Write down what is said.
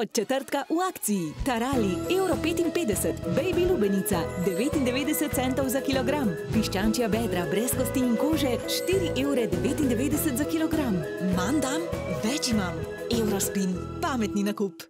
Od četrtka v akciji. Tarali Euro 55, Baby Lubenica 99 centov za kilogram. Piščančja bedra brez kosti in kože 4,99 evre za kilogram. Manj dam, več imam. Eurospin. Pametni nakup.